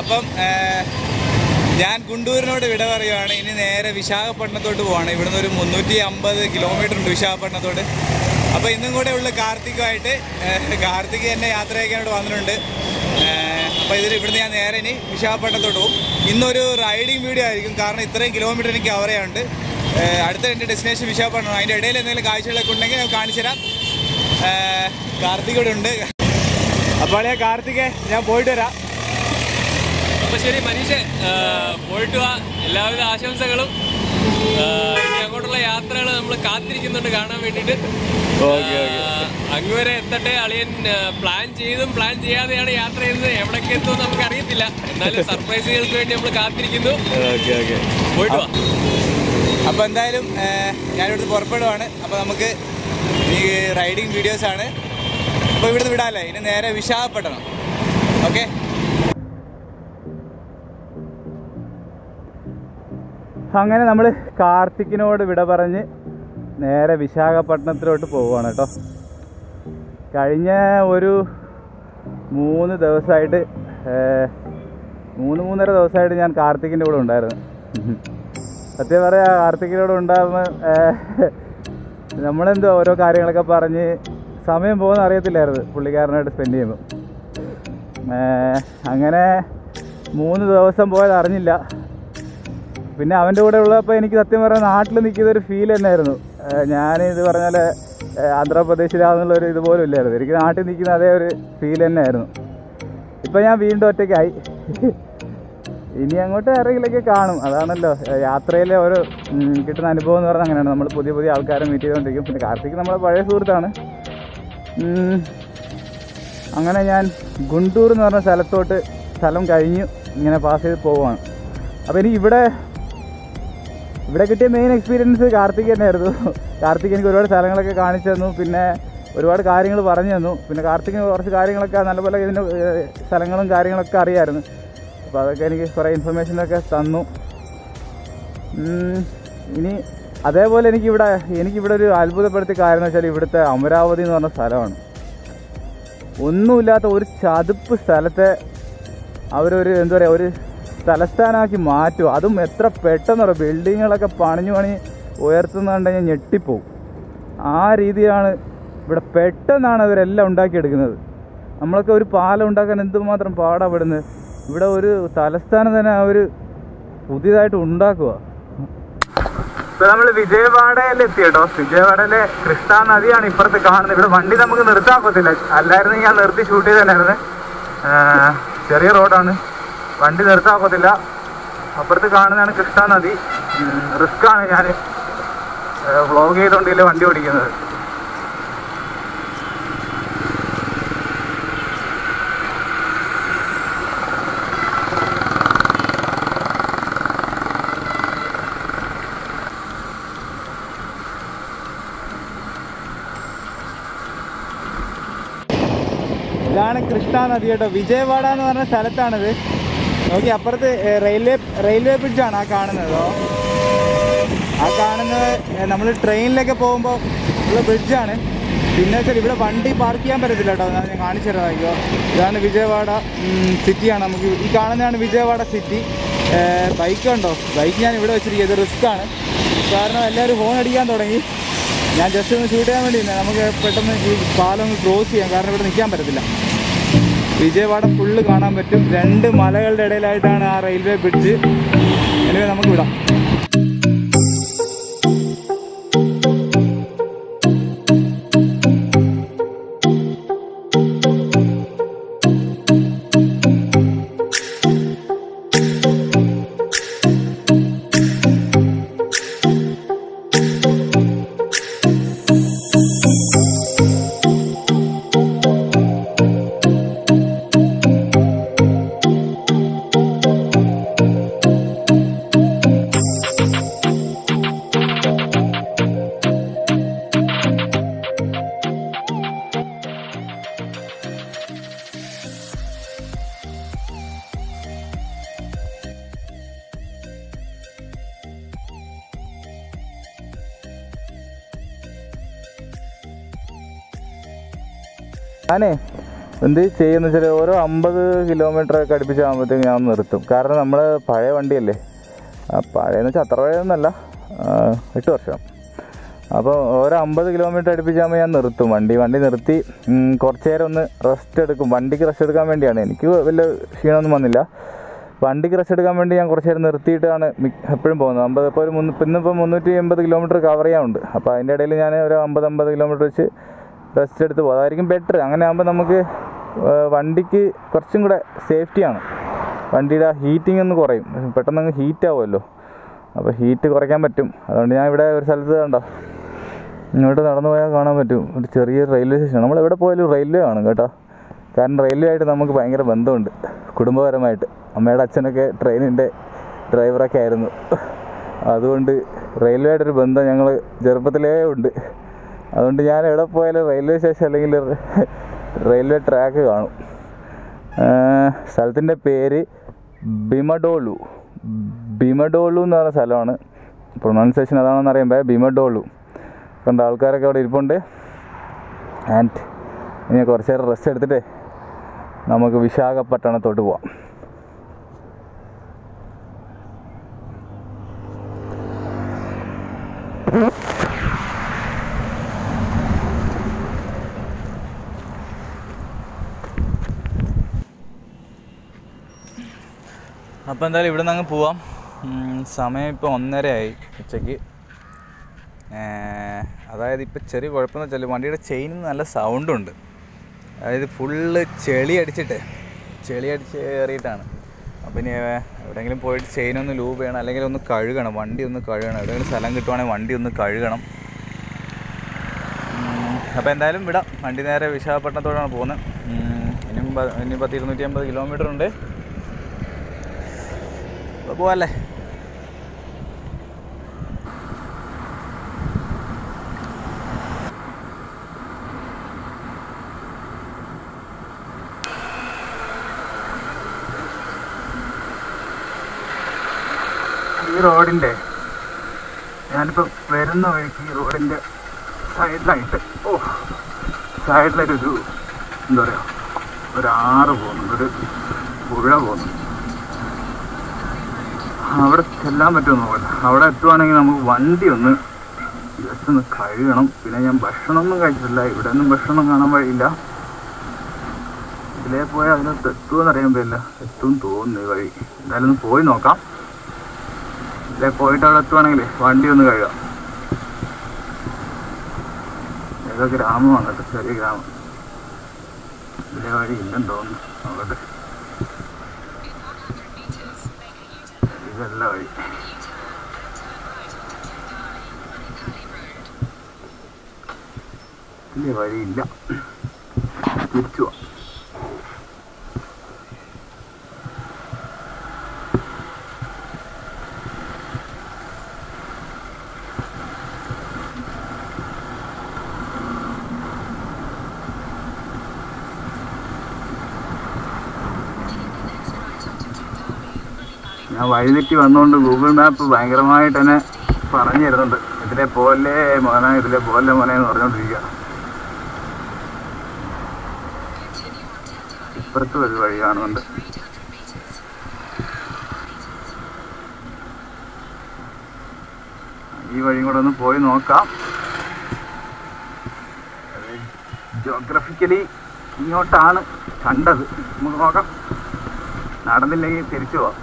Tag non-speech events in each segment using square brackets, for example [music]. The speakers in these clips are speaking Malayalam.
അപ്പം ഞാൻ ഗുണ്ടൂരിനോട് വിട പറയുവാണ്. ഇനി നേരെ വിശാഖപട്ടണത്തോട്ട് പോവാണ്. ഇവിടുന്ന് ഒരു മുന്നൂറ്റി അമ്പത് കിലോമീറ്റർ ഉണ്ട് വിശാഖപട്ടണത്തോട്ട്. അപ്പോൾ ഇന്നും കൂടെ ഉള്ള കാർത്തികമായിട്ട് കാർത്തിക് എന്നെ യാത്രയൊക്കെ വന്നിട്ടുണ്ട്. അപ്പോൾ ഇതിൽ ഇവിടുന്ന് ഞാൻ നേരെ ഇനി വിശാഖപട്ടണത്തോട്ട് പോകും. ഇന്നൊരു റൈഡിങ് വീഡിയോ ആയിരിക്കും. കാരണം ഇത്രയും കിലോമീറ്റർ എനിക്ക് ചെയ്യാനുണ്ട്. അടുത്ത എന്റെ ഡെസ്റ്റിനേഷൻ വിശാഖപട്ടണം. അതിന്റെ ഇടയിൽ എന്തെങ്കിലും കാഴ്ചകളൊക്കെ ഉണ്ടെങ്കിൽ ഞാൻ കാണിച്ചു തരാം. കാർത്തിക് ഇവിടെ ഉണ്ട്. അപ്പോൾ ഞാൻ കാർത്തികെ ഞാൻ പോയിട്ട് വരാം. അപ്പൊ ശരി മനീഷ് പോയിട്ട് വാ. എല്ലാവിധ ആശംസകളും. ഇനി അങ്ങോട്ടുള്ള യാത്രകൾ നമ്മൾ കാത്തിരിക്കുന്നുണ്ട് കാണാൻ വേണ്ടിയിട്ട്. അങ്ങ് വരെ എത്തട്ടെ അളിയൻ പ്ലാൻ ചെയ്തും പ്ലാൻ ചെയ്യാതെയാണ് യാത്ര ചെയ്യുന്നത്. എവിടേക്ക് എത്തുമെന്ന് നമുക്ക് അറിയത്തില്ല എന്നാലും സർപ്രൈസുകൾക്ക് വേണ്ടി നമ്മൾ കാത്തിരിക്കുന്നു. പോയിട്ട് വാ. അപ്പോൾ എന്തായാലും ഞാനിവിടുന്ന് പുറപ്പെടുവാണ്. അപ്പോൾ നമുക്ക് ഈ റൈഡിങ് ആണ് അപ്പോൾ ഇവിടുന്ന് വിടാമല്ലേ ഇനി നേരെ വിശാഖപട്ടണം. ഓക്കെ? അങ്ങനെ നമ്മൾ കാർത്തിക്കിനോട് വിട പറഞ്ഞ് നേരെ വിശാഖപട്ടണത്തിലോട്ട് പോവുകയാണ് കേട്ടോ. കഴിഞ്ഞ ഒരു മൂന്ന് ദിവസമായിട്ട് മൂന്ന് മൂന്നര ദിവസമായിട്ട് ഞാൻ കാർത്തിക്കിന്റെ കൂടെ ഉണ്ടായിരുന്നു. സത്യം പറയാ കാർത്തിക്കിനോട് ഉണ്ടാകുമ്പോൾ നമ്മളെന്തോ ഓരോ കാര്യങ്ങളൊക്കെ പറഞ്ഞ് സമയം പോകുന്ന അറിയത്തില്ലായിരുന്നു പുള്ളിക്കാരനായിട്ട് സ്പെൻഡ് ചെയ്യുമ്പോൾ അങ്ങനെ മൂന്ന് ദിവസം പോയത് അറിഞ്ഞില്ല. പിന്നെ അവന്റെ കൂടെ ഉള്ളപ്പോൾ എനിക്ക് സത്യം പറഞ്ഞാൽ നാട്ടിൽ നിൽക്കുന്ന ഒരു ഫീൽ തന്നെയായിരുന്നു. ഞാൻ ഇത് പറഞ്ഞാൽ ആന്ധ്രാപ്രദേശിലാണെന്നുള്ളൊരു ഇതുപോലും ഇല്ലായിരുന്നു. എനിക്ക് നാട്ടിൽ നിൽക്കുന്ന അതേ ഒരു ഫീൽ തന്നെയായിരുന്നു. ഇപ്പം ഞാൻ വീണ്ടും ഒറ്റയ്ക്കായി. ഇനി അങ്ങോട്ട് ആരെങ്കിലൊക്കെ കാണും. അതാണല്ലോ യാത്രയിലെ ഒരു കിട്ടുന്ന അനുഭവം എന്ന് പറഞ്ഞാൽ അങ്ങനെയാണ്. നമ്മൾ പുതിയ പുതിയ ആൾക്കാരെ മീറ്റ് ചെയ്തുകൊണ്ടിരിക്കും പിന്നെ കാർത്തിക് നമ്മളെ പഴയ സുഹൃത്താണ്. അങ്ങനെ ഞാൻ ഗുണ്ടൂർ എന്ന് പറഞ്ഞ സ്ഥലത്തോട്ട് സ്ഥലം കഴിഞ്ഞു. ഇങ്ങനെ പാസ് ചെയ്ത് പോവുകയാണ് അപ്പോൾ ഇനി ഇവിടെ ഇവിടെ കിട്ടിയ മെയിൻ എക്സ്പീരിയൻസ് കാർത്തിക് തന്നെയായിരുന്നു. കാർത്തിക് എനിക്ക് ഒരുപാട് സ്ഥലങ്ങളൊക്കെ കാണിച്ചു തന്നു. പിന്നെ ഒരുപാട് കാര്യങ്ങൾ പറഞ്ഞു തന്നു. പിന്നെ കാർത്തിക് കുറച്ച് കാര്യങ്ങളൊക്കെ നല്ലപോലെ ഏഹ്, സ്ഥലങ്ങളും കാര്യങ്ങളൊക്കെ അറിയായിരുന്നു. അപ്പോൾ അതൊക്കെ എനിക്ക് കുറേ ഇൻഫർമേഷനൊക്കെ തന്നു. ഇനി അതേപോലെ എനിക്കിവിടെ എനിക്കിവിടെ ഒരു അത്ഭുതപ്പെടുത്തിയ കാര്യം എന്ന് വെച്ചാൽ ഇവിടുത്തെ അമരാവതി എന്ന് പറഞ്ഞ സ്ഥലമാണ്. ഒന്നുമില്ലാത്ത ഒരു ചതുപ്പ് സ്ഥലത്തെ അവരൊരു എന്താ പറയുക ഒരു തലസ്ഥാനമാക്കി മാറ്റും അതും എത്ര പെട്ടെന്ന് പറയാം ബിൽഡിങ്ങുകളൊക്കെ പണിഞ്ഞു പണി ഉയർത്തുന്നുണ്ടെങ്കിൽ ഞെട്ടിപ്പോവും ആ രീതിയാണ് ഇവിടെ പെട്ടെന്നാണ് അവരെല്ലാം ഉണ്ടാക്കിയെടുക്കുന്നത്. നമ്മളൊക്കെ ഒരു പാലം ഉണ്ടാക്കാൻ എന്തുമാത്രം പാടാപ്പെടുന്നത് ഇവിടെ ഒരു തലസ്ഥാനം തന്നെ അവർ പുതിയതായിട്ട് ഉണ്ടാക്കുക. ഇപ്പൊ നമ്മൾ വിജയവാഡയിൽ എത്തി കേട്ടോ വിജയവാഡയിലെ കൃഷ്ണ നദിയാണ് ഇപ്പുറത്ത് കാണുന്നത്. ഇവിടെ വണ്ടി നമുക്ക് നിർത്താക്കത്തില്ല അല്ലായിരുന്നു ഞാൻ നിർത്തി ഷൂട്ട് ചെയ്തല്ലായിരുന്നു ചെറിയ റോഡാണ് വണ്ടി നിർത്താക്കത്തില്ല അപ്പുറത്ത് കാണുന്നതാണ് കൃഷ്ണ നദി. റിസ്ക് ആണ് ഞാൻ വ്ളോഗ് ചെയ്തുകൊണ്ടില്ല വണ്ടി ഓടിക്കുന്നത്. ഇതാണ് കൃഷ്ണ നദി കേട്ടോ വിജയവാഡ എന്ന് പറഞ്ഞ സ്ഥലത്താണിത്. നോക്കി അപ്പുറത്ത് റെയിൽവേ റെയിൽവേ ബ്രിഡ്ജാണ് ആ കാണുന്നത്. ആ കാണുന്നത് നമ്മൾ ട്രെയിനിലൊക്കെ പോകുമ്പോൾ ഉള്ള ബ്രിഡ്ജാണ് പിന്നെ വെച്ചാൽ ഇവിടെ വണ്ടി പാർക്ക് ചെയ്യാൻ പറ്റത്തില്ല കേട്ടോ. ഞാൻ കാണിച്ചു തരാമായിരിക്കോ ഇതാണ് വിജയവാഡ സിറ്റിയാണ് നമുക്ക് ഈ കാണുന്നതാണ് വിജയവാഡ സിറ്റി ബൈക്ക് ഉണ്ടോ? ബൈക്ക് ഞാൻ ഇവിടെ വെച്ചിരിക്കുക ഇത് റിസ്ക് ആണ്. കാരണം എല്ലാവരും ഫോൺ അടിക്കാൻ തുടങ്ങി. ഞാൻ ജസ്റ്റ് ഒന്ന് ഷൂട്ട് ചെയ്യാൻ വേണ്ടി. നമുക്ക് പെട്ടെന്ന് ഈ പാലം ക്രോസ് ചെയ്യാം. കാരണം ഇവിടെ നിൽക്കാൻ പറ്റത്തില്ല. വിജയവാഡ ഫുള്ള് കാണാൻ പറ്റും. രണ്ട് മലകളുടെ ഇടയിലായിട്ടാണ് ആ റെയിൽവേ ബ്രിഡ്ജ് എനിവേ നമുക്ക് വിടാം. ഞാനേ എന്ത് ചെയ്യുന്ന വെച്ചാൽ ഓരോ അമ്പത് കിലോമീറ്റർ ഒക്കെ അടുപ്പിച്ചാകുമ്പോഴത്തേക്ക് ഞാൻ നിർത്തും. കാരണം നമ്മൾ പഴയ വണ്ടിയല്ലേ? പഴയെന്ന് വെച്ചാൽ അത്ര പഴയൊന്നുമല്ല എട്ട് വർഷം. അപ്പോൾ ഓരോ അമ്പത് കിലോമീറ്റർ അടുപ്പിച്ചാകുമ്പോൾ ഞാൻ നിർത്തും. വണ്ടി വണ്ടി നിർത്തി കുറച്ച് നേരം ഒന്ന് റെസ്റ്റ് എടുക്കും. വണ്ടിക്ക് റെസ്റ്റ് എടുക്കാൻ വേണ്ടിയാണ്. എനിക്ക് വലിയ ക്ഷീണമൊന്നും വന്നില്ല. വണ്ടിക്ക് റെസ്റ്റ് എടുക്കാൻ വേണ്ടി ഞാൻ കുറച്ച് നേരം നിർത്തിയിട്ടാണ് എപ്പോഴും പോകുന്നത്. അമ്പത് ഇപ്പോൾ ഒരു മുന്ന് ഇന്നിപ്പോൾ മുന്നൂറ്റി എൺപത് കിലോമീറ്റർ കവർ ചെയ്യാനുണ്ട്. അപ്പോൾ അതിന്റെ ഇടയിൽ ഞാൻ ഒരു അമ്പത് അമ്പത് കിലോമീറ്റർ വെച്ച് റെസ്റ്റ് എടുത്ത് പോകും അതായിരിക്കും ബെറ്റർ അങ്ങനെ ആകുമ്പോൾ നമുക്ക് വണ്ടിക്ക് കുറച്ചും കൂടെ സേഫ്റ്റിയാണ് വണ്ടിയുടെ ഹീറ്റിംഗ് ഒന്ന് കുറയും. പെട്ടെന്ന് അങ്ങ് ഹീറ്റ് ആവുമല്ലോ. അപ്പോൾ ഹീറ്റ് കുറയ്ക്കാൻ പറ്റും. അതുകൊണ്ട് ഞാൻ ഇവിടെ ഒരു സ്ഥലത്ത് കണ്ടോ ഇങ്ങോട്ട് നടന്നു പോയാൽ കാണാൻ പറ്റും. ഒരു ചെറിയ റെയിൽവേ സ്റ്റേഷൻ നമ്മൾ എവിടെ പോയാലും റെയിൽവേ ആണ് കേട്ടോ. കാരണം റെയിൽവേ ആയിട്ട് നമുക്ക് ഭയങ്കര ബന്ധമുണ്ട്. കുടുംബപരമായിട്ട്. അമ്മയുടെ അച്ഛനൊക്കെ ട്രെയിനിന്റെ ഡ്രൈവറൊക്കെ ആയിരുന്നു. അതുകൊണ്ട് റെയിൽവേ ആയിട്ടൊരു ബന്ധം ഞങ്ങൾ ചെറുപ്പത്തിലേ ഉണ്ട്. അതുകൊണ്ട് ഞാൻ എവിടെ പോയാലും റെയിൽവേ സ്റ്റേഷൻ അല്ലെങ്കിൽ റെയിൽവേ ട്രാക്ക് കാണും. സ്ഥലത്തിന്റെ പേര് ബിമഡോളു. ബിമഡോളു എന്ന് പറഞ്ഞ സ്ഥലമാണ്. പ്രൊണൗൺസിയേഷൻ അതാണെന്ന് അറിയുമ്പോൾ ബിമഡോളു. കണ്ട ആൾക്കാരൊക്കെ അവിടെ ഇരിപ്പുണ്ട്. ആൻഡ് ഇനി കുറച്ച് നേരം റെസ്റ്റ് എടുത്തിട്ട് നമുക്ക് വിശാഖപട്ടണത്തോട്ട് പോവാം. അപ്പോൾ എന്തായാലും ഇവിടെ നിന്ന് അങ്ങ് പോവാം. സമയം ഇപ്പോൾ ഒന്നരയായി ഉച്ചയ്ക്ക് അതായത് ഇപ്പോൾ ചെറിയ കുഴപ്പമെന്ന് വെച്ചാൽ വണ്ടിയുടെ ചെയിൻ നല്ല സൗണ്ടുണ്ട് അതായത് ഫുള്ള് ചെളി അടിച്ചിട്ട് ചെളി അടിച്ച് കയറിയിട്ടാണ് അപ്പോൾ ഇനി എവിടെയെങ്കിലും പോയിട്ട് ചെയിൻ ഒന്ന് ലൂബ് ചെയ്യണം അല്ലെങ്കിൽ ഒന്ന് കഴുകണം. വണ്ടി ഒന്ന് കഴുകണം. എവിടെയെങ്കിലും സ്ഥലം കിട്ടുവാണെങ്കിൽ വണ്ടി ഒന്ന് കഴുകണം. അപ്പോൾ എന്തായാലും വിടാം. വണ്ടി നേരെ വിശാഖപട്ടണത്തോടാണ് പോകുന്നത്. ഇനിയും ഇനി പത്ത് ഇരുന്നൂറ്റി അമ്പത് കിലോമീറ്റർ ഉണ്ട്. പോവല്ലേ? ഈ റോഡിന്റെ ഞാനിപ്പോൾ വരുന്ന വഴിക്ക് ഈ റോഡിന്റെ സൈഡിലായിട്ട് ഓ സൈഡിലൊരു എന്താ പറയുക ഒരു ആറ് പോകുന്നുണ്ട് ഒരു പുഴ പോകുന്നു അവിടെ ചെല്ലാൻ പറ്റുമെന്ന് അവിടെ എത്തുവാണെങ്കിൽ നമുക്ക് വണ്ടി ഒന്ന് ജസ്റ്റ് ഒന്ന് കഴുകണം. പിന്നെ ഞാൻ ഭക്ഷണമൊന്നും കഴിച്ചിട്ടില്ല. ഇവിടെ ഒന്നും ഭക്ഷണം കാണാൻ വഴിയില്ല. ഇതിലേ പോയാൽ അതിനകത്ത് എത്തുമെന്ന് അറിയാൻ പറ്റില്ല. എത്തും തോന്നുന്നു വഴി. എന്തായാലും ഒന്ന് പോയി നോക്കാം. ഇതിലേ പോയിട്ട് അവിടെ എത്തുവാണെങ്കിൽ വണ്ടി ഒന്ന് കഴുകാം. ഏതോ ഗ്രാമമാണ് ചെറിയ ഗ്രാമം. ഇതിലെ വഴി ഇല്ലെന്ന് തോന്നുന്നു. നോക്കട്ടെ വഴി ഇതിലെ വഴിയില്ല. തിരിച്ചു വഴിതെറ്റി വന്നുകൊണ്ട് ഗൂഗിൾ മാപ്പ് ഭയങ്കരമായിട്ട് തന്നെ പറഞ്ഞു തരുന്നുണ്ട്. ഇതിലെ പോലെ മോനെ ഇതിലെ പോലെ മോനെ എന്ന് പറഞ്ഞുകൊണ്ടിരിക്കുക ഇപ്പുറത്ത് ഒരു വഴി കാണുന്നുണ്ട്. ഈ വഴിയും കൂടെ ഒന്ന് പോയി നോക്കാം. ജോഗ്രഫിക്കലി ഇങ്ങോട്ടാണ് കണ്ടത്. നമുക്ക് നോക്കാം. നടന്നില്ലെങ്കിൽ തിരിച്ചു പോവാം.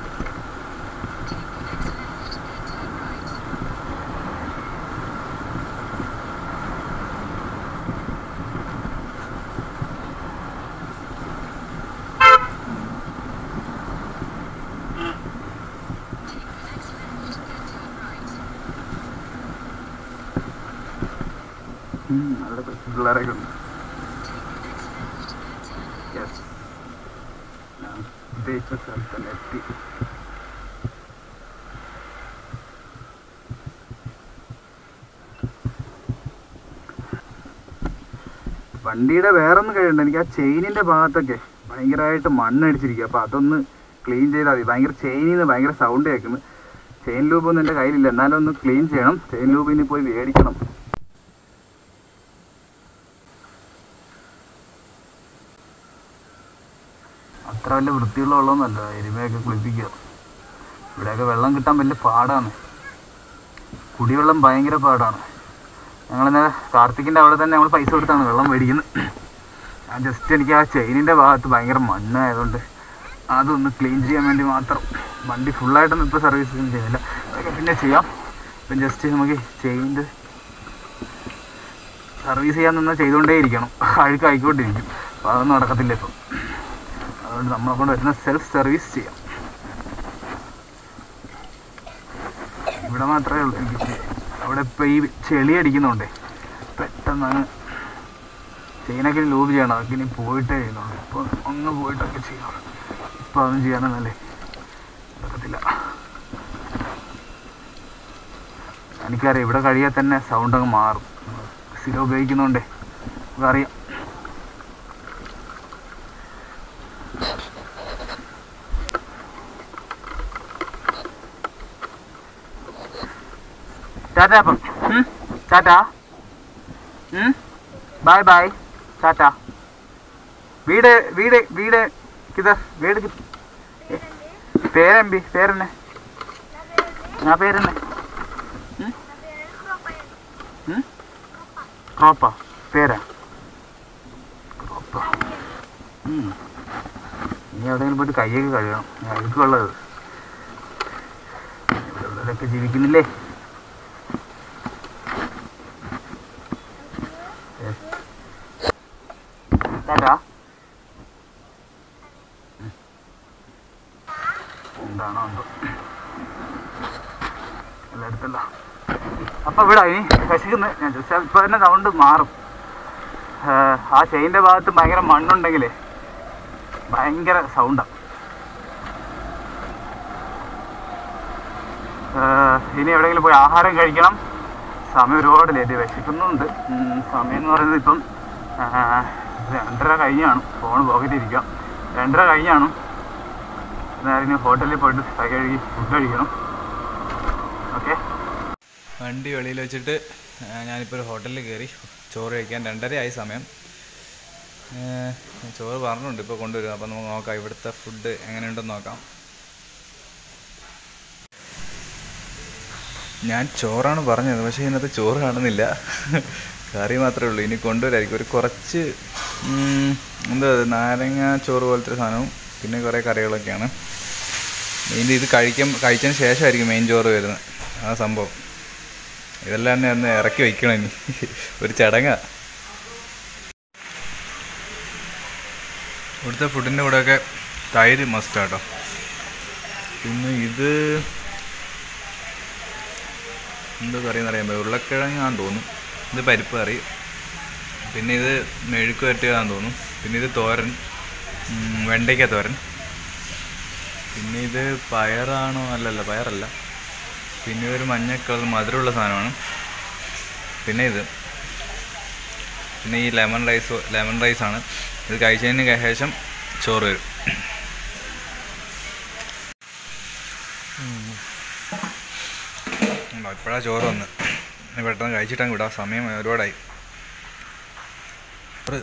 കുറച്ച് പിള്ളേരൊക്കെ ഉണ്ട്. ഞാൻ തന്നെ വണ്ടിയുടെ വേറൊന്നും കഴിയണ്ട. എനിക്ക് ആ ചെയിനിന്റെ ഭാഗത്തൊക്കെ ഭയങ്കരമായിട്ട് മണ്ണടിച്ചിരിക്കുക അപ്പൊ അതൊന്ന് ക്ലീൻ ചെയ്താൽ മതി. ഭയങ്കര ചെയിനിൽ നിന്ന് ഭയങ്കര സൗണ്ട് കേൾക്കുന്നു. ചെയിൻ ലൂബ് ഒന്നും എന്റെ കയ്യിലില്ല. എന്നാലും ഒന്ന് ക്ലീൻ ചെയ്യണം. ചെയിൻ ലൂബ് ഇനി പോയി മേടിക്കണം. അത്ര വലിയ വൃത്തിയുള്ള വെള്ളമൊന്നുമല്ല എരുമയൊക്കെ കുളിപ്പിക്കുക. ഇവിടെയൊക്കെ വെള്ളം കിട്ടാൻ വലിയ പാടാണ്. കുടിവെള്ളം ഭയങ്കര പാടാണ്. ഞങ്ങളിന്ന് കാർത്തിക്കിന്റെ അവിടെ തന്നെ ഞങ്ങൾ പൈസ കൊടുത്താണ് വെള്ളം മേടിക്കുന്നത്. ഞാൻ ജസ്റ്റ് എനിക്ക് ആ ചെയിനിന്റെ ഭാഗത്ത് ഭയങ്കര മണ്ണായതുകൊണ്ട് അതൊന്ന് ക്ലീൻ ചെയ്യാൻ വേണ്ടി മാത്രം വണ്ടി ഫുള്ളായിട്ടൊന്നും ഇപ്പോൾ സർവീസ് ഒന്നും ചെയ്യുന്നില്ല. അതൊക്കെ പിന്നെ ചെയ്യാം. ഇപ്പം ജസ്റ്റ് നമുക്ക് ചെയിന്റെ സർവീസ് ചെയ്യാൻ നിന്നാൽ ചെയ്തുകൊണ്ടേ ഇരിക്കണം അഴുക്കായിക്കൊണ്ടിരിക്കും അപ്പോൾ അതൊന്നും നടക്കത്തില്ല ഇപ്പം. അതുകൊണ്ട് നമ്മളെ കൊണ്ട് വരുന്ന സെൽഫ് സർവീസ് ചെയ്യാം. ഇവിടെ മാത്രമേ ഉള്ളൂ എനിക്ക് അവിടെ ഇപ്പോൾ ഈ ചെളി അടിക്കുന്നുണ്ടേ പെട്ടെന്ന് അങ്ങ് ചെയിനൊക്കെ ലൂബ് ചെയ്യണം. അതൊക്കെ ഇനി പോയിട്ടേ ചെയ്യുന്നുള്ളൂ. ഇപ്പോൾ ഒന്ന് പോയിട്ടൊക്കെ ചെയ്യണം. ഇപ്പോൾ അതൊന്നും ചെയ്യാനൊന്നല്ലേ? പറ്റത്തില്ല. എനിക്കറിയാം ഇവിടെ കഴിയാൽ തന്നെ സൗണ്ട് അങ്ങ് മാറും. സ്ഥിരം ഉപയോഗിക്കുന്നതുകൊണ്ടേ നമുക്കറിയാം. ടാറ്റ അപ്പം ടാറ്റ ബൈ ബൈ ടാറ്റ വീട് വീട് വീട് കിതർ വീട് പേരെമ്പി പേരെന്നെ ആ പേരെന്നെ ക്രോപ്പ പേരാ? ക്രോപ്പ. ഇനി എവിടെയെങ്കിലും പോയിട്ട് കൈയൊക്കെ കഴുകണം. അഴുക്കുള്ളത് ഇവിടെ ഉള്ളവരൊക്കെ ജീവിക്കുന്നില്ലേ ടാറ്റാ ഉം. എന്താണോ എന്തോ എല്ലായിടത്തല്ല അപ്പൊ ഇവിടെ ഇനി കശിക്കുന്നു. ഞാൻ ജസ്റ്റ് ഇപ്പൊ തന്നെ സൗണ്ട് മാറും. ആ ചെയിന്റെ ഭാഗത്ത് ഭയങ്കര മണ്ണുണ്ടെങ്കിലേ ഭയങ്കര സൗണ്ടാണ് ഇനി എവിടെയെങ്കിലും പോയി ആഹാരം കഴിക്കണം. സമയം ഒരുപാട് ലേറ്റ്. വിശക്കുന്നുണ്ട്. സമയം എന്ന് പറയുന്നത് ഇപ്പം രണ്ടര കഴിഞ്ഞാണ്. ഫോൺ പോക്കറ്റിരിക്കാം രണ്ടര കഴിഞ്ഞാണ്. എന്നാലും ഹോട്ടലിൽ പോയിട്ട് കൈ കഴുകി ഫുഡ് കഴിക്കണം. വണ്ടി വെളിയിൽ വെച്ചിട്ട് ഞാനിപ്പോൾ ഒരു ഹോട്ടലിൽ കയറി ചോറ് കഴിക്കാൻ ആയി സമയം. ചോറ് പറഞ്ഞിട്ടുണ്ട് ഇപ്പോൾ കൊണ്ടുവരും അപ്പോൾ നമുക്ക് നോക്കാം ഇവിടുത്തെ ഫുഡ് എങ്ങനെയുണ്ടെന്ന് നോക്കാം. ഞാൻ ചോറാണ് പറഞ്ഞത് പക്ഷേ ഇതിനകത്ത് ചോറ് കാണുന്നില്ല. കറി മാത്രമേ ഉള്ളൂ. ഇനി കൊണ്ടുവരായിരിക്കും. ഒരു കുറച്ച് എന്താ നാരങ്ങ ചോറ് പോലത്തെ സാധനവും പിന്നെ കുറേ കറികളൊക്കെയാണ്. ഇനി ഇത് കഴിക്കും കഴിച്ചതിന് ശേഷമായിരിക്കും മെയിൻ ചോറ് വരുന്നത്. ആ സംഭവം. ഇതെല്ലാം തന്നെ ഒന്ന് ഇറക്കി വയ്ക്കണം ഇനി. ഒരു ചടങ്ങാ. ഇവിടുത്തെ ഫുഡിന്റെ കൂടെയൊക്കെ തൈര് മസ്റ്റ് മസ്റ്റാട്ടോ പിന്നെ ഇത് എന്തോ കറിയെന്ന് അറിയാൻ പറ്റും ഉരുളക്കിഴങ്ങാന്ന് തോന്നും ഇത് പരിപ്പ് കറി. പിന്നെ ഇത് മെഴുക്ക് വരട്ടിയതാന്ന് തോന്നും പിന്നെ ഇത് തോരൻ. വെണ്ടയ്ക്ക തോരൻ. പിന്നെ ഇത് പയറാണോ? അല്ലല്ല പയറല്ല. പിന്നെ ഒരു മഞ്ഞ കളർ മധുരമുള്ള സാധനമാണ്. പിന്നെ ഇത്. പിന്നെ ഈ ലെമൺ റൈസ് ലെമൺ റൈസാണ് ഇത് കഴിച്ചതിന് ശേഷം ചോറ് വരും. ഇപ്പോഴാണ് ചോറ് വന്ന്. പെട്ടെന്ന് കഴിച്ചിട്ടങ്ങ് വിടാം. സമയം ഒരുപാടായി. അപ്പോൾ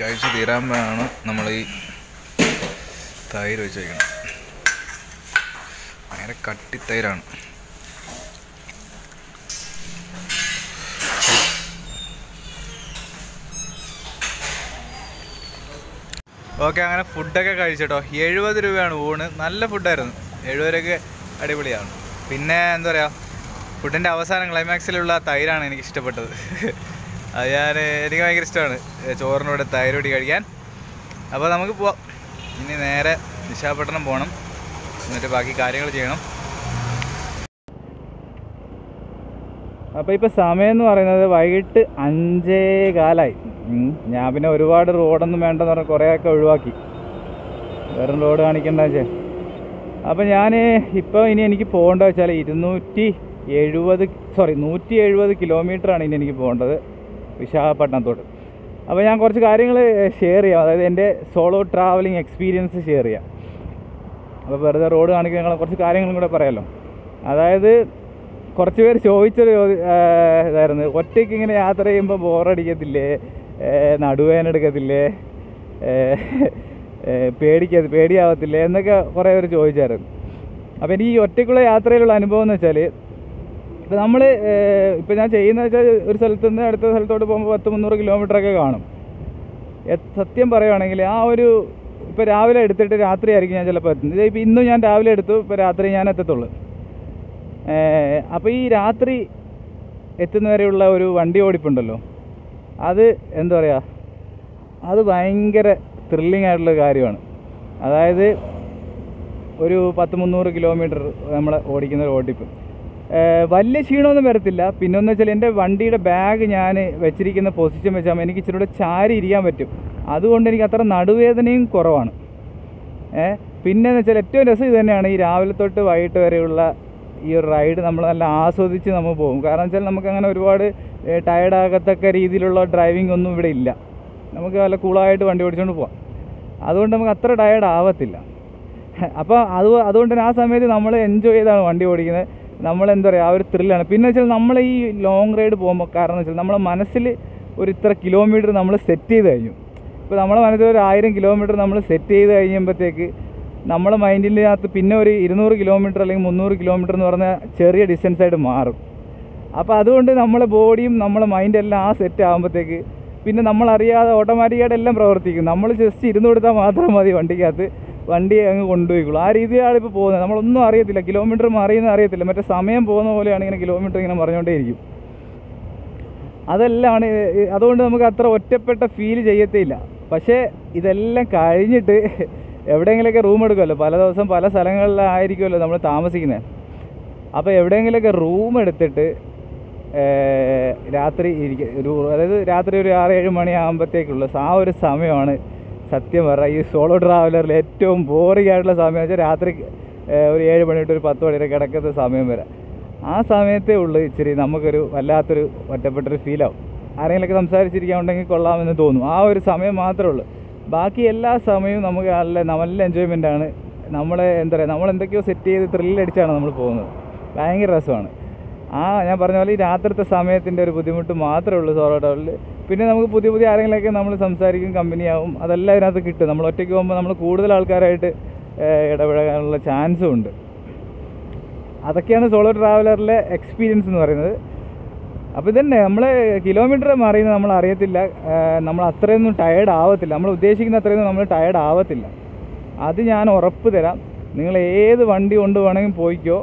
കഴിച്ച് തീരാകുമ്പോഴാണ് നമ്മൾ ഈ തൈര് വെച്ച് വയ്ക്കണം ഭയങ്കര കട്ടിത്തൈരാണ്. ഓക്കെ അങ്ങനെ ഫുഡൊക്കെ കഴിച്ചിട്ടോ. എഴുപത് രൂപയാണ് ഊണ്. നല്ല ഫുഡായിരുന്നു. എഴുപത് രൂപയ്ക്ക് അടിപൊളിയാണ്. പിന്നെ എന്താ പറയുക ഫുഡിന്റെ അവസാനം ക്ലൈമാക്സിലുള്ള തൈരാണ് എനിക്ക് ഇഷ്ടപ്പെട്ടത്. [laughs] അത് ഞാൻ എനിക്ക് ഭയങ്കര ഇഷ്ടമാണ്. ചോറിനൂടെ തൈരോടി കഴിക്കാൻ. അപ്പോൾ നമുക്ക് പോവാം. ഇനി നേരെ നിശാപട്ടണം പോകണം എന്നിട്ട് ബാക്കി കാര്യങ്ങൾ ചെയ്യണം. അപ്പോൾ ഇപ്പോൾ സമയം എന്ന് പറയുന്നത് വൈകിട്ട് അഞ്ചേ കാലായി. ഞാൻ പിന്നെ ഒരുപാട് റോഡൊന്നും വേണ്ടെന്ന് പറഞ്ഞാൽ കുറേയൊക്കെ ഒഴിവാക്കി. വേറെ റോഡ് കാണിക്കണ്ട വെച്ചേ. അപ്പോൾ ഞാൻ ഇപ്പോൾ ഇനി എനിക്ക് പോകേണ്ടത് വെച്ചാൽ ഇരുന്നൂറ്റി എഴുപത് സോറി നൂറ്റി എഴുപത് കിലോമീറ്ററാണ് ഇനി എനിക്ക് പോകേണ്ടത് വിശാഖപട്ടണത്തോട്ട്. അപ്പോൾ ഞാൻ കുറച്ച് കാര്യങ്ങൾ ഷെയർ ചെയ്യാം. അതായത് എന്റെ സോളോ ട്രാവലിംഗ് എക്സ്പീരിയൻസ് ഷെയർ ചെയ്യാം. അപ്പോൾ വെറുതെ റോഡ് കാണിക്കുന്ന ഞങ്ങൾ കുറച്ച് കാര്യങ്ങളും കൂടെ പറയാമല്ലോ അതായത് കുറച്ച് പേര് ചോദിച്ചൊരു ഇതായിരുന്നു. ഒറ്റയ്ക്ക് ഇങ്ങനെ യാത്ര ചെയ്യുമ്പോൾ ബോറടിക്കത്തില്ലേ ഏ, നടുവേദന എടുക്കത്തില്ലേ? പേടിക്കത് പേടിയാവത്തില്ലേ? എന്നൊക്കെ കുറേ പേര് ചോദിച്ചായിരുന്നു. അപ്പോൾ എനിക്ക് ഈ ഒറ്റയ്ക്കുള്ള യാത്രയിലുള്ള അനുഭവം എന്ന് വെച്ചാൽ ഇപ്പോൾ നമ്മൾ ഇപ്പോൾ ഞാൻ ചെയ്യുന്ന വെച്ചാൽ ഒരു സ്ഥലത്ത് നിന്ന് അടുത്ത സ്ഥലത്തോട്ട് പോകുമ്പോൾ പത്ത് മുന്നൂറ് കിലോമീറ്ററൊക്കെ കാണും. സത്യം പറയുകയാണെങ്കിൽ ആ ഒരു ഇപ്പോൾ രാവിലെ എടുത്തിട്ട് രാത്രി ആയിരിക്കും ഞാൻ ചിലപ്പോൾ എത്തുന്നത്. ഇപ്പോൾ ഇന്നും ഞാൻ രാവിലെ എടുത്തു ഇപ്പോൾ രാത്രി ഞാൻ എത്തത്തുള്ളൂ. അപ്പോൾ ഈ രാത്രി എത്തുന്നവരെയുള്ള ഒരു വണ്ടി ഓടിപ്പുണ്ടല്ലോ? അത് എന്താ പറയുക അത് ഭയങ്കര ത്രില്ലിംഗ് ആയിട്ടുള്ള കാര്യമാണ്. അതായത് ഒരു പത്ത് മുന്നൂറ് കിലോമീറ്റർ നമ്മൾ ഓടിക്കുന്ന ഓടിപ്പ്. വലിയ ക്ഷീണമൊന്നും വരത്തില്ല. പിന്നെ എന്ന് വെച്ചാൽ എന്റെ വണ്ടിയുടെ ബാഗ് ഞാൻ വെച്ചിരിക്കുന്ന പൊസിഷൻ വെച്ചാൽ എനിക്ക് ഇച്ചിരി കൂടെ ചാരി ഇരിക്കാൻ പറ്റും. അതുകൊണ്ട് എനിക്ക് അത്ര നടുവേദനയും കുറവാണ്. പിന്നെ എന്ന് വെച്ചാൽ ഏറ്റവും രസം ഇത് തന്നെയാണ്. ഈ രാവിലെ തൊട്ട് വൈകിട്ട് വരെയുള്ള ഈ ഒരു റൈഡ് നമ്മൾ നല്ല ആസ്വദിച്ച് നമ്മൾ പോകും. കാരണം വെച്ചാൽ നമുക്ക് അങ്ങനെ ഒരുപാട് ടയർഡ് ആകത്തക്ക രീതിയിലുള്ള ഡ്രൈവിംഗ് ഒന്നും ഇവിടെ ഇല്ല. നമുക്ക് നല്ല കൂളായിട്ട് വണ്ടി ഓടിച്ചുകൊണ്ട് പോവാം. അതുകൊണ്ട് നമുക്ക് അത്ര ടയർഡ് ആവത്തില്ല. അപ്പോൾ അത് അതുകൊണ്ട് തന്നെ ആ സമയത്ത് നമ്മൾ എൻജോയ് ചെയ്താണ് വണ്ടി ഓടിക്കുന്നത്. നമ്മൾ എന്താ പറയുക ആ ഒരു ത്രില്ലാണ് പിന്നെ വെച്ചാൽ നമ്മൾ ഈ ലോങ് റൈഡ് പോകുമ്പോൾ കാരണം വെച്ചാൽ നമ്മളെ മനസ്സിൽ ഒരു ഇത്ര കിലോമീറ്റർ നമ്മൾ സെറ്റ് ചെയ്ത് കഴിഞ്ഞു. ഇപ്പോൾ നമ്മളെ മനസ്സിൽ ഒരു ആയിരം കിലോമീറ്റർ നമ്മൾ സെറ്റ് ചെയ്ത് കഴിയുമ്പോഴത്തേക്ക് നമ്മളെ മൈൻഡിന്റെ അകത്ത് പിന്നെ ഒരു ഇരുന്നൂറ് കിലോമീറ്റർ അല്ലെങ്കിൽ മുന്നൂറ് കിലോമീറ്റർ എന്ന് പറഞ്ഞാൽ ചെറിയ ഡിസ്റ്റൻസ് ആയിട്ട് മാറും. അപ്പോൾ അതുകൊണ്ട് നമ്മളെ ബോഡിയും നമ്മളെ മൈൻഡെല്ലാം ആ സെറ്റ് ആകുമ്പോഴത്തേക്ക് പിന്നെ നമ്മളറിയാതെ ഓട്ടോമാറ്റിക്കായിട്ട് എല്ലാം പ്രവർത്തിക്കും. നമ്മൾ ജസ്റ്റ് ഇരുന്ന് കൊടുത്താൽ മാത്രം മതി വണ്ടിക്കകത്ത്. വണ്ടി അങ്ങ് കൊണ്ടുപോയിക്കോളൂ. ആ രീതിയിലാണ് ഇപ്പോൾ പോകുന്നത്. നമ്മളൊന്നും അറിയത്തില്ല. കിലോമീറ്റർ മറിയുന്ന അറിയത്തില്ല. മറ്റേ സമയം പോകുന്ന പോലെയാണ് ഇങ്ങനെ കിലോമീറ്റർ ഇങ്ങനെ മറിഞ്ഞുകൊണ്ടേയിരിക്കും അതെല്ലാമാണ്. അതുകൊണ്ട് നമുക്ക് അത്ര ഒറ്റപ്പെട്ട ഫീൽ ചെയ്യത്തില്ല. പക്ഷേ ഇതെല്ലാം കഴിഞ്ഞിട്ട് എവിടെയെങ്കിലുമൊക്കെ റൂം എടുക്കുമല്ലോ പല ദിവസം പല സ്ഥലങ്ങളിലായിരിക്കുമല്ലോ നമ്മൾ താമസിക്കുന്നത്. അപ്പോൾ എവിടെയെങ്കിലുമൊക്കെ റൂം എടുത്തിട്ട് രാത്രി ഇരിക്ക ഒരു അതായത് രാത്രി ഒരു ആറ് ഏഴ് മണിയാകുമ്പോഴത്തേക്കുള്ള ആ ഒരു സമയമാണ് സത്യം പറഞ്ഞാൽ ഈ സോളോ ട്രാവലറിൽ ഏറ്റവും ബോറിംഗ് ആയിട്ടുള്ള സമയം വെച്ചാൽ രാത്രി ഒരു ഏഴ് മണി തൊട്ട് ഒരു പത്ത് മണി വരെ കിടക്കുന്ന സമയം വരെ. ആ സമയത്തേ ഉള്ളൂ ഇച്ചിരി നമുക്കൊരു വല്ലാത്തൊരു ഒറ്റപ്പെട്ടൊരു ഫീലാവും ആരെങ്കിലൊക്കെ സംസാരിച്ചിരിക്കാൻ ഉണ്ടെങ്കിൽ കൊള്ളാമെന്ന് തോന്നും. ആ ഒരു സമയം മാത്രമേ ഉള്ളൂ. ബാക്കി എല്ലാ സമയവും നമുക്ക് നല്ല നല്ല ആണ്. നമ്മൾ എന്താ പറയുക നമ്മൾ എന്തൊക്കെയോ സെറ്റ് ചെയ്ത് ത്രില്ലടിച്ചാണ് നമ്മൾ പോകുന്നത്. ഭയങ്കര രസമാണ്. ആ ഞാൻ പറഞ്ഞ പോലെ ഈ രാത്രിത്തെ സമയത്തിന്റെ ഒരു ബുദ്ധിമുട്ട് മാത്രമേ ഉള്ളൂ സോളോ ട്രാവലിൽ പിന്നെ നമുക്ക് പുതിയ പുതിയ ആരെങ്കിലൊക്കെ നമ്മൾ സംസാരിക്കും കമ്പനിയാവും അതെല്ലാം അതിനകത്ത് കിട്ടും. നമ്മൾ ഒറ്റയ്ക്ക് പോകുമ്പോൾ നമ്മൾ കൂടുതൽ ആൾക്കാരായിട്ട് ഇടപഴകാനുള്ള ചാൻസും ഉണ്ട്. അതൊക്കെയാണ് സോളോ ട്രാവലറിലെ എക്സ്പീരിയൻസ് എന്ന് പറയുന്നത്. അപ്പോൾ ഇതന്നെ നമ്മൾ കിലോമീറ്റർ മാറിയെന്ന് നമ്മൾ അറിയത്തില്ല. നമ്മൾ അത്രയൊന്നും ടയേർഡ് ആവത്തില്ല. നമ്മൾ ഉദ്ദേശിക്കുന്ന അത്രയൊന്നും നമ്മൾ ടയേർഡ് ആവത്തില്ല. അത് ഞാൻ ഉറപ്പ് തരാം. നിങ്ങൾ ഏത് വണ്ടി കൊണ്ട് വേണമെങ്കിൽ പോയിക്കോ.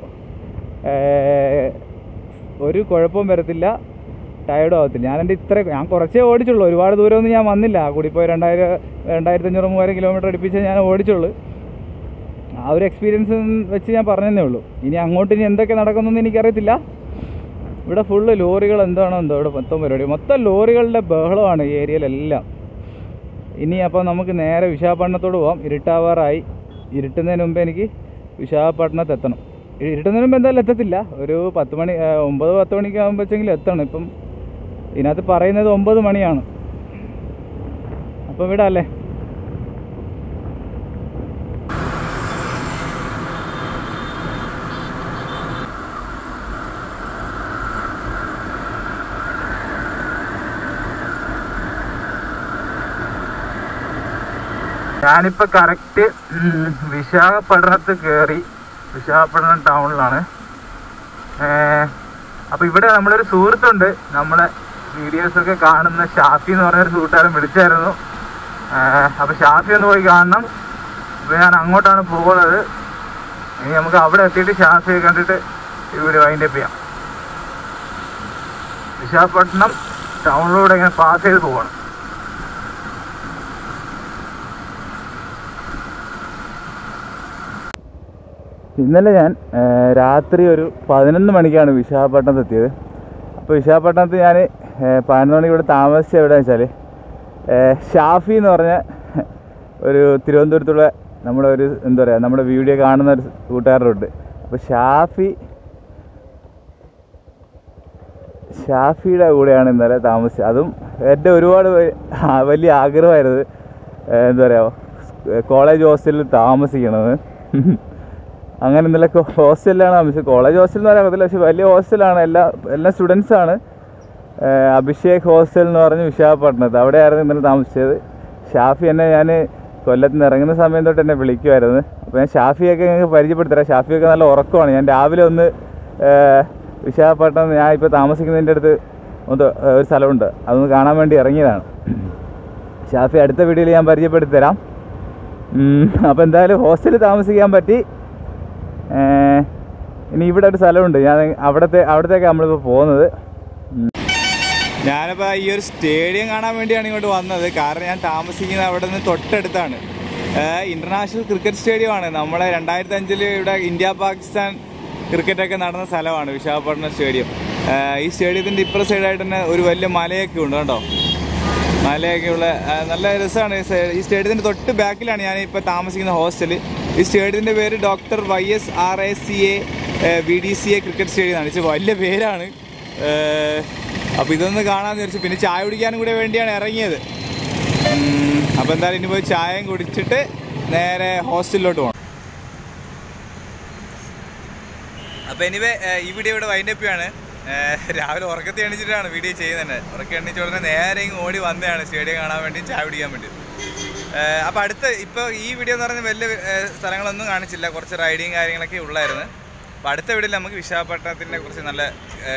ഒരു കുഴപ്പവും വരത്തില്ല. ടയേർഡും ആവത്തില്ല. ഞാൻ എന്റെ ഇത്ര ഞാൻ കുറച്ചേ ഓടിച്ചുള്ളൂ. ഒരുപാട് ദൂരമൊന്നും ഞാൻ വന്നില്ല. കൂടി പോയി രണ്ടായിരം രണ്ടായിരത്തി അഞ്ഞൂറ് മൂവായിരം കിലോമീറ്റർ അടുപ്പിച്ച് ഞാൻ ഓടിച്ചുള്ളൂ. ആ ഒരു എക്സ്പീരിയൻസ് വെച്ച് ഞാൻ പറഞ്ഞതേ ഉള്ളൂ. ഇനി അങ്ങോട്ട് ഇനി എന്തൊക്കെ നടക്കുന്നതെന്ന് എനിക്കറിയത്തില്ല. ഇവിടെ ഫുള്ള് ലോറികൾ എന്താണോ എന്തോ ഇവിടെ മൊത്തം പരിപാടി. മൊത്തം ലോറികളുടെ ബഹളമാണ് ഈ ഏരിയയിലെല്ലാം. ഇനി അപ്പോൾ നമുക്ക് നേരെ വിശാഖപട്ടണത്തോട് പോകാം ഇരുട്ടാവാറായി. ഇരുട്ടുന്നതിന് മുമ്പ് എനിക്ക് വിശാഖപട്ടണത്ത് എത്തണം ഇരുട്ടുന്നതിന് മുമ്പ് എന്തായാലും എത്തത്തില്ല. ഒരു പത്ത് മണി ഒമ്പത് പത്ത് മണിക്ക് ആകുമ്പോഴെങ്കിലും എത്തണം. ഇപ്പം ഇതിനകത്ത് പറയുന്നത് ഒമ്പത് മണിയാണ്. അപ്പം വിടാല്ലേ? ഞാനിപ്പോ കറക്റ്റ് വിശാഖപട്ടണത്ത് കയറി വിശാഖപട്ടണം ടൗണിലാണ്. അപ്പോൾ ഇവിടെ നമ്മളൊരു സുഹൃത്തുണ്ട്. നമ്മളെ വീഡിയോസൊക്കെ കാണുന്ന ഷാഫി എന്ന് പറഞ്ഞൊരു സുഹൃത്തുക്കാരൻ വിളിച്ചായിരുന്നു. അപ്പോൾ ഷാഫി ഒന്ന് പോയി കാണണം. അപ്പോൾ ഞാൻ അങ്ങോട്ടാണ് പോകുന്നത്. ഇനി നമുക്ക് അവിടെ എത്തിയിട്ട് ഷാഫിയെ കണ്ടിട്ട് ഇവിടെ വൈൻഡ് അപ്പ് ചെയ്യാം. വിശാഖപട്ടണം ടൗണിലൂടെ ഇങ്ങനെ പാസ് ചെയ്ത് പോകണം. ഇന്നലെ ഞാൻ രാത്രി ഒരു പതിനൊന്ന് മണിക്കാണ് വിശാഖപട്ടണത്ത് എത്തിയത്. അപ്പോൾ വിശാഖപട്ടണത്ത് ഞാൻ പതിനൊന്ന് മണിക്ക് ഇവിടെ താമസിച്ച എവിടെയെന്ന് വെച്ചാൽ ഷാഫി എന്ന് പറഞ്ഞ ഒരു തിരുവനന്തപുരത്തുള്ള നമ്മുടെ ഒരു എന്താ പറയുക നമ്മുടെ വീഡിയോ കാണുന്ന ഒരു കൂട്ടുകാരനുണ്ട് അപ്പോൾ ഷാഫി ഷാഫിയുടെ കൂടെയാണ് ഇന്നലെ താമസിച്ചത്. അതും എന്റെ ഒരുപാട് വലിയ ആഗ്രഹമായിരുന്നു. എന്താ പറയുക കോളേജ് ഹോസ്റ്റലിൽ താമസിക്കണമെന്ന്. അങ്ങനെ ഇന്നലെ ഹോസ്റ്റലിലാണ് താമസിച്ചത് കോളേജ് ഹോസ്റ്റൽ എന്ന് പറയാൻ പറ്റില്ല പക്ഷേ വലിയ ഹോസ്റ്റലാണ്. എല്ലാ എല്ലാ സ്റ്റുഡൻസാണ് അഭിഷേക് ഹോസ്റ്റൽ എന്ന് പറഞ്ഞ് വിശാഖപട്ടണത്ത്. അവിടെയായിരുന്നു ഇന്നലെ താമസിച്ചത്. ഷാഫി എന്നെ ഞാൻ കൊല്ലത്ത് നിന്ന് ഇറങ്ങുന്ന സമയം തൊട്ട് എന്നെ വിളിക്കുമായിരുന്നു അപ്പോൾ ഞാൻ ഷാഫിയൊക്കെ ഞങ്ങൾക്ക് പരിചയപ്പെടുത്തരാം. ഷാഫിയൊക്കെ നല്ല ഉറക്കമാണ്. ഞാൻ രാവിലെ ഒന്ന് വിശാഖപട്ടണം ഞാൻ ഇപ്പോൾ താമസിക്കുന്നതിന്റെ അടുത്ത് ഒന്ന് ഒരു സ്ഥലമുണ്ട്. അതൊന്ന് കാണാൻ വേണ്ടി ഇറങ്ങിയതാണ്. ഷാഫി അടുത്ത വീഡിയോയിൽ ഞാൻ പരിചയപ്പെടുത്തി തരാം അപ്പോൾ എന്തായാലും ഹോസ്റ്റലിൽ താമസിക്കാൻ പറ്റി. ഇനി ഇവിടെ ഒരു സ്ഥലമുണ്ട്. ഞാൻ അവിടത്തെ അവിടത്തേക്ക് നമ്മളിപ്പോൾ പോകുന്നത്. ഞാനിപ്പോൾ ഈ ഒരു സ്റ്റേഡിയം കാണാൻ വേണ്ടിയാണ് ഇങ്ങോട്ട് വന്നത്. കാരണം ഞാൻ താമസിക്കുന്നത് അവിടെ നിന്ന് തൊട്ടടുത്താണ് ഇന്റർനാഷണൽ ക്രിക്കറ്റ് സ്റ്റേഡിയമാണ് നമ്മളെ രണ്ടായിരത്തി അഞ്ചിൽ ഇവിടെ ഇന്ത്യ പാകിസ്ഥാൻ ക്രിക്കറ്റൊക്കെ നടന്ന സ്ഥലമാണ് വിശാഖപട്ടണം സ്റ്റേഡിയം. ഈ സ്റ്റേഡിയത്തിന്റെ ഇപ്പുറ സൈഡായിട്ട് തന്നെ ഒരു വലിയ മലയൊക്കെ ഉണ്ട് കേട്ടോ മലയൊക്കെ ഉള്ള നല്ല രസമാണ് ഈ സ്റ്റേഡിയത്തിന്റെ തൊട്ട് ബാക്കിലാണ് ഞാൻ ഇപ്പോൾ താമസിക്കുന്ന ഹോസ്റ്റൽ ഈ സ്റ്റേഡിയത്തിന്റെ പേര് doctor Y S R A C A V D C A cricket stadium ആണ് ഇത് വലിയ പേരാണ്. അപ്പോൾ ഇതൊന്ന് കാണാമെന്ന് വിചാരിച്ചു. പിന്നെ ചായ കുടിക്കാനും കൂടെ വേണ്ടിയാണ് ഇറങ്ങിയത്. അപ്പോൾ എന്തായാലും ഇനി പോയി ചായയും കുടിച്ചിട്ട് നേരെ ഹോസ്റ്റലിലോട്ട് പോകണം അപ്പോൾ എനിവേ ഈ വീഡിയോ ഇവിടെ വൈൻഡപ്പ് ആണ് രാവിലെ ഉറക്കത്തി എണീച്ചിട്ടാണ് വീഡിയോ ചെയ്യുന്നത് ഉറക്കം എണീച്ച ഉടനെ നേരെ ഓടി വന്നതാണ് സ്റ്റേഡിയം കാണാൻ വേണ്ടി ചായ കുടിക്കാൻ വേണ്ടി. അപ്പോൾ അടുത്ത ഇപ്പോൾ ഈ വീഡിയോ എന്ന് പറഞ്ഞാൽ വലിയ സ്ഥലങ്ങളൊന്നും കാണിച്ചില്ല. കുറച്ച് റൈഡിങ് കാര്യങ്ങളൊക്കെ ഉള്ളായിരുന്നു. അപ്പോൾ അടുത്ത വീഡിയോയിൽ നമുക്ക് വിശാഖപട്ടണത്തിന്റെ കുറച്ച് നല്ല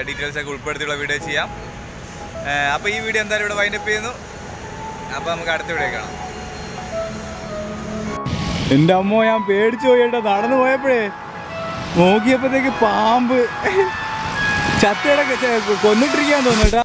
ഡീറ്റെയിൽസ് ഒക്കെ ഉൾപ്പെടുത്തിയുള്ള വീഡിയോ ചെയ്യാം. അപ്പോൾ ഈ വീഡിയോ എന്തായാലും ഇവിടെ വൈൻഡപ്പ് ചെയ്യുന്നു. അപ്പോൾ നമുക്ക് അടുത്ത വീഡിയോ കാണാം. എന്റെ അമ്മ ഞാൻ പേടിച്ചു പോയിട്ടോ നടന്നു പോയപ്പോഴേ നോക്കിയപ്പോഴത്തേക്ക് പാമ്പ്. ചത്തയുടെ കൊന്നിട്ടിരിക്കാൻ തോന്നുന്നു